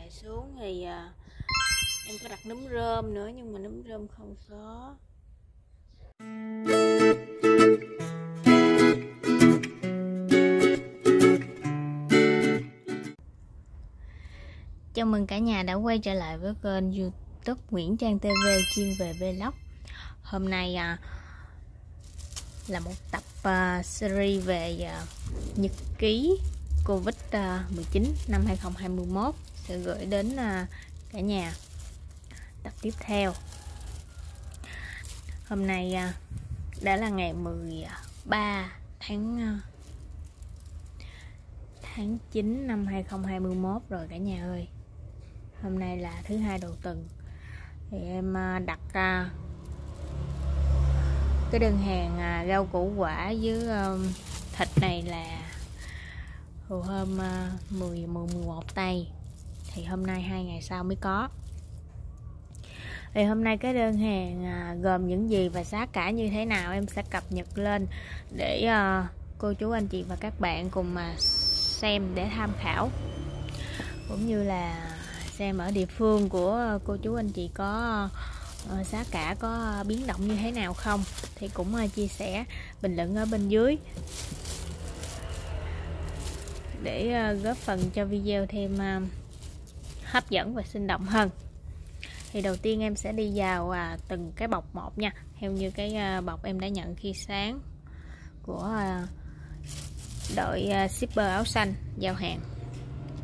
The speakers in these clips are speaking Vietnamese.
chạy xuống thì à, em có đặt núm rơm nữa nhưng mà núm rơm không có. Chào mừng cả nhà đã quay trở lại với kênh youtube Nguyễn Trang TV chuyên về vlog. Hôm nay à, là một tập uh, series về uh, nhật ký Covid-19 à, năm 2021 sẽ gửi đến uh, cả nhà. Tập tiếp theo. Hôm nay uh, đã là ngày 13 à, tháng uh, tháng 9 năm 2021 rồi cả nhà ơi. Hôm nay là thứ hai đầu tuần. Thì em uh, đặt uh, cái đơn hàng à, rau củ quả với um, thịt này là hồi hôm uh, 10 11 tay thì hôm nay hai ngày sau mới có. Thì hôm nay cái đơn hàng à, gồm những gì và giá cả như thế nào em sẽ cập nhật lên để à, cô chú, anh chị và các bạn cùng mà xem để tham khảo. Cũng như là xem ở địa phương của cô chú, anh chị có ờ, giá cả có biến động như thế nào không, thì cũng à, chia sẻ bình luận ở bên dưới. Để góp phần cho video thêm hấp dẫn và sinh động hơn. Thì đầu tiên em sẽ đi vào à, từng cái bọc một nha. Theo như cái à, bọc em đã nhận khi sáng của à, đội à, shipper áo xanh giao hàng.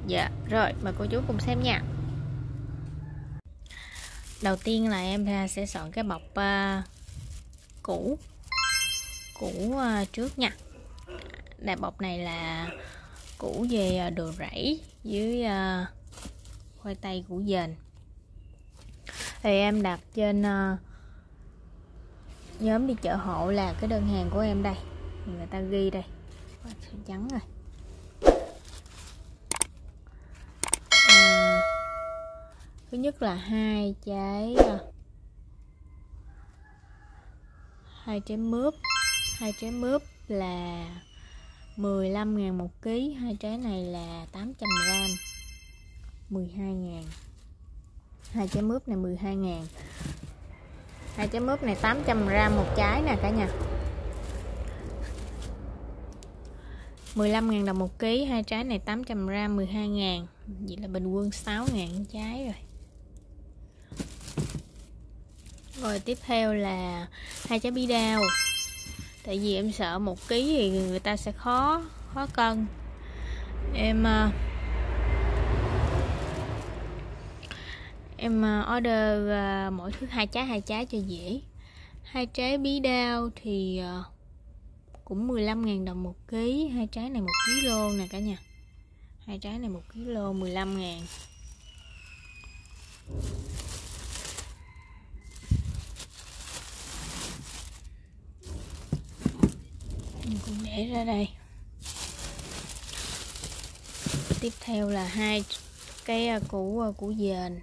Dạ rồi mời cô chú cùng xem nha. Đầu tiên là em sẽ chọn cái bọc à, cũ cũ à, trước nha. Đại bọc này là cũ về à, đồ rẫy với à, khoai tây củ dền. Thì em đặt trên uh, nhóm đi chợ hộ là cái đơn hàng của em đây. Người ta ghi đây. Trắng rồi. À, thứ nhất là hai trái ờ, hai trái mướp. Hai trái mướp là 15 ngàn một ký. Hai trái này là 800 gram. 12 ngàn. Hai trái mướp này 12 ngàn. Hai trái mướp này 800 gram một trái nè cả nhà. 15 ngàn đồng một ký, hai trái này 800 gram 12 ngàn. Vậy là bình quân 6 ngàn trái rồi. Rồi tiếp theo là hai trái bí đao. Tại vì em sợ một ký thì người ta sẽ khó khó cân. Em ờ, em à, order à, mỗi thứ hai trái hai trái cho dễ. Hai trái bí đao thì à, cũng 15.000 đồng một ký. Hai trái này một ký lô nè cả nhà. Hai trái này một ký lô 15.000 mình cũng để ra đây. Tiếp theo là hai cái củ củ dền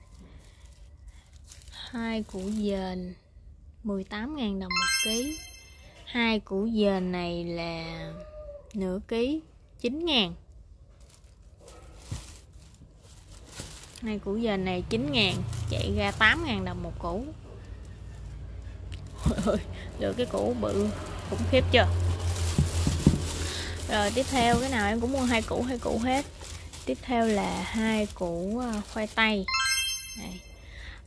hai củ dền 18.000 đồng một ký. Hai củ dền này là nửa ký 9.000 hai củ dền này 9.000 chạy ra 8.000 đồng một củ. Ôi lựa cái củ bự, khủng khiếp chưa? Rồi, tiếp theo, cái nào em cũng mua hai củ hai củ hết. Tiếp theo là hai củ ờ, khoai tây. Này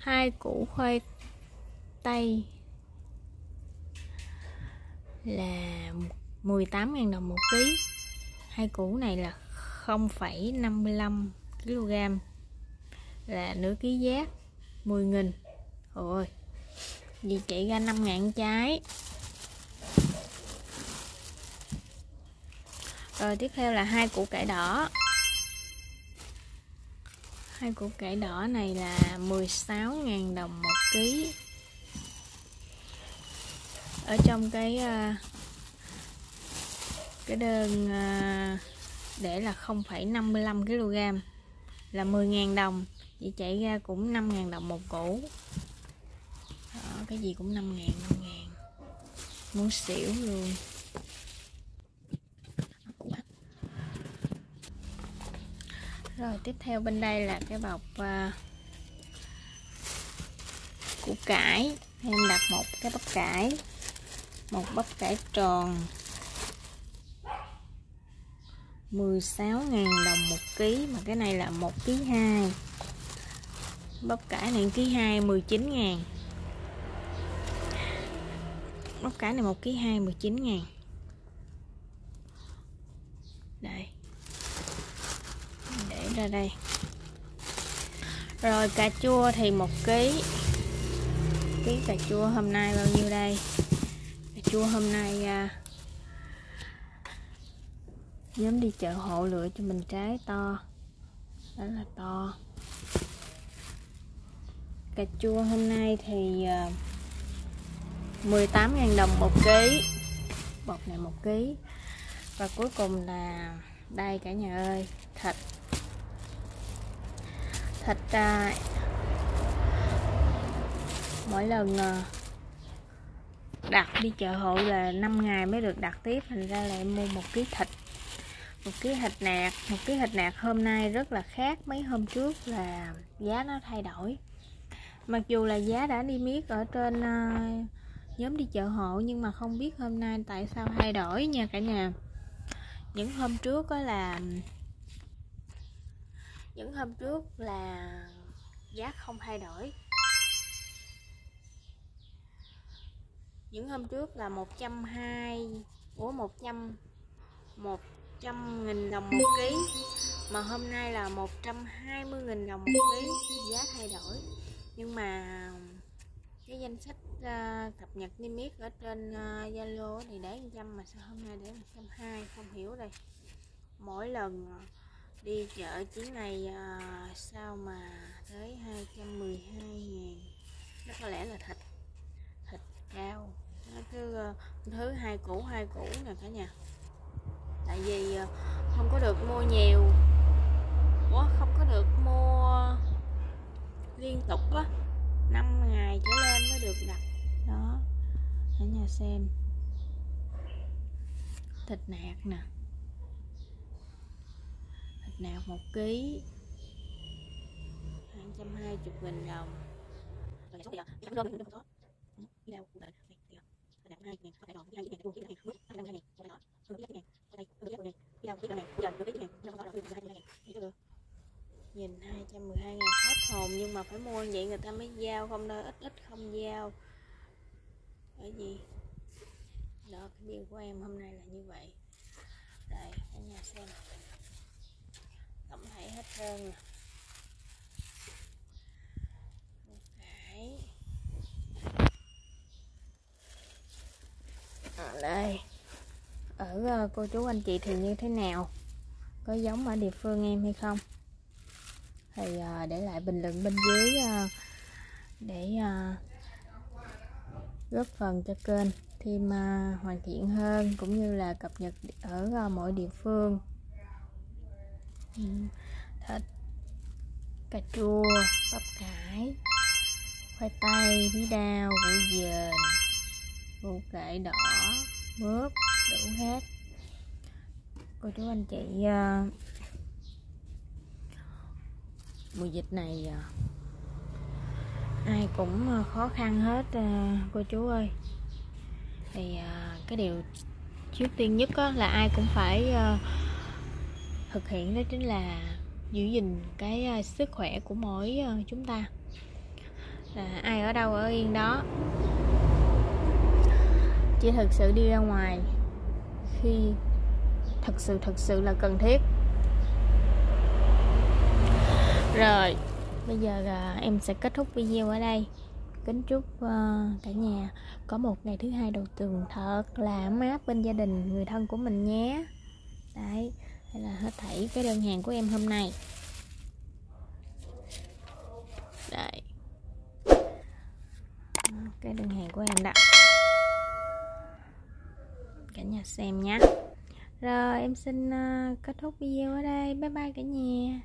hai củ khoai tây là 18.000 đồng một ký. Hai củ này là 0,55 kg là nửa ký giác 10 nghìn. Ôi vì chạy ra 5.000 trái. Rồi tiếp theo là hai củ cải đỏ hai củ cải đỏ này là 16.000 đồng một ký. Ở trong cái ờ, cái đơn ờ, để là 0,55 kg là 10.000 đồng. Vậy chạy ra cũng 5.000 đồng một củ. Đó, cái gì cũng 5.000 5.000 muốn xỉu luôn. Rồi tiếp theo bên đây là cái bọc uh, củ cải. Em đặt một cái bắp cải một bắp cải tròn. 16.000 đồng một ký mà cái này là một ký 2 bắp cải này ký 2 19.000 bắp cải này một ký 2 19.000 ngàn đây để ra đây. Rồi cà chua thì một ký. Ký cà chua hôm nay bao nhiêu đây? Cà chua hôm nay à, nhóm đi chợ hộ lựa cho mình trái to. Đó là to. Cà chua hôm nay thì à, 18.000 đồng một ký. Bột này một ký. Và cuối cùng là đây cả nhà ơi thịt thịt uh, mỗi lần ờ, đặt đi chợ hộ là 5 ngày mới được đặt tiếp thành ra là em mua một ký thịt một ký thịt nạc một ký thịt nạc hôm nay rất là khác mấy hôm trước là giá nó thay đổi. Mặc dù là giá đã đi miết ở trên uh, nhóm đi chợ hộ nhưng mà không biết hôm nay tại sao thay đổi nha cả nhà. Những hôm trước đó là những hôm trước là giá không thay đổi. Những hôm trước là 120 trăm 100 100 nghìn đồng một ký. Mà hôm nay là 120 nghìn đồng một ký giá thay đổi. Nhưng mà cái danh sách uh, cập nhật niêm yết ở trên ờ, Zalo uh, thì để 100 mà sao hôm nay để 120 không hiểu đây. Mỗi lần đi chợ chuyến này à, ờ, sao mà tới 212 ngàn. Nó có lẽ là thịt. Thịt cao. Nó cứ uh, thứ hai củ hai củ nè cả nhà. Tại vì uh, không có được mua nhiều. Quá không có được mua liên tục á. 5 ngày trở lên mới được đặt. Đó. Cả nhà xem. Thịt nạc nè thịt nạc một ký hai trăm hai chục nghìn đồng rồi số tiền không có không có đi đâu cũng vậy thịt nạc hai ngàn có thể đòn hai ngàn luôn chỉ là ngàn nước hai ngàn ngàn có thể đòn hơn biết ngàn đây hơn biết ngàn đi đâu chỉ là ngàn bây giờ được biết ngàn không có đòn hơn hai ngàn thì được nhìn 212 ngàn hết hồn nhưng mà phải mua vậy người ta mới giao không đâu ít ít không giao bởi vì đó cái điều của em hôm nay là như vậy đây cả nhà xem cảm thấy hết trơn nè. Ở đây. Ở ờ, cô chú anh chị thì như thế nào? Có giống ở địa phương em hay không? Thì ờ, để lại bình luận bên dưới ờ, để góp phần cho kênh thêm hoàn thiện hơn cũng như là cập nhật ở mỗi địa phương. Ừ. thịt cà chua bắp cải khoai tây bí đao củ dền củ cải đỏ mướp đủ hết. Cô chú anh chị uh, mùa dịch này ờ, ai cũng ờ, khó khăn hết cô chú ơi. Thì cái điều trước tiên nhất là ai cũng phải thực hiện đó chính là giữ gìn cái à, sức khỏe của mỗi à, chúng ta. Là ai ở đâu ở yên đó. Chỉ thực sự đi ra ngoài khi thật sự thật sự là cần thiết. Rồi bây giờ à, em sẽ kết thúc video ở đây. Kính chúc uh, cả nhà có một ngày thứ hai đầu tuần thật là ấm áp bên gia đình người thân của mình nhé. Đấy hết thảy cái đơn hàng của em hôm nay. Đây. Cái đơn hàng của em đã cả nhà xem nhé rồi, em xin ờ, kết thúc video ở đây. Bye bye cả nhà.